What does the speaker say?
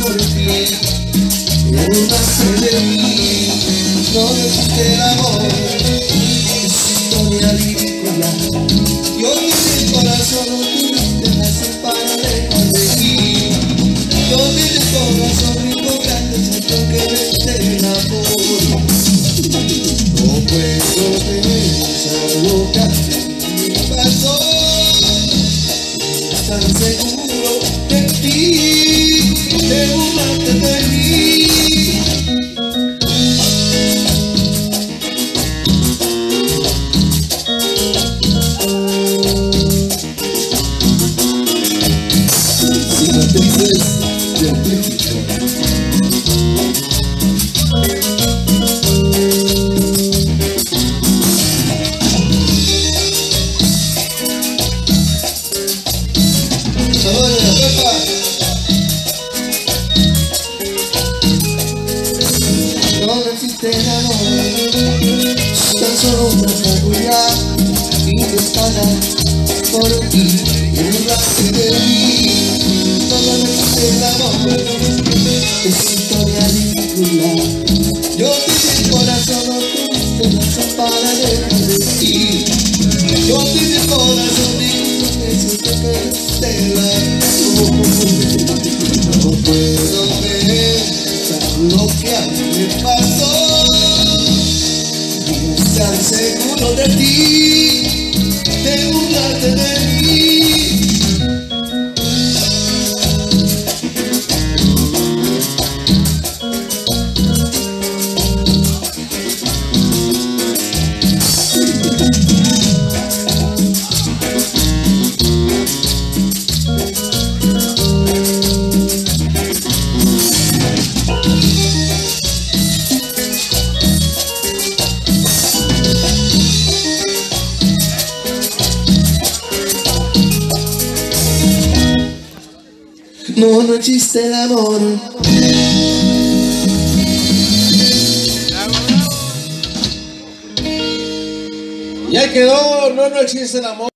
por ti Burlaste de mí No existe el amor Es historia ridícula Yo en mi corazón no tuviste la separada de ti Yo en mi corazón rico grande siento que vete el amor seguro de ti, No existe el amor, tan solo una seguridad intestada por ti, burlaste de mí. No existe el amor, es historia ridícula. Yo te di corazón, no tuviste razón para dejar de ti. Yo te di corazón y no necesito que te la me pasó estar seguro de ti De burlarte de No, no existe el amor Ya quedó, no, no existe el amor.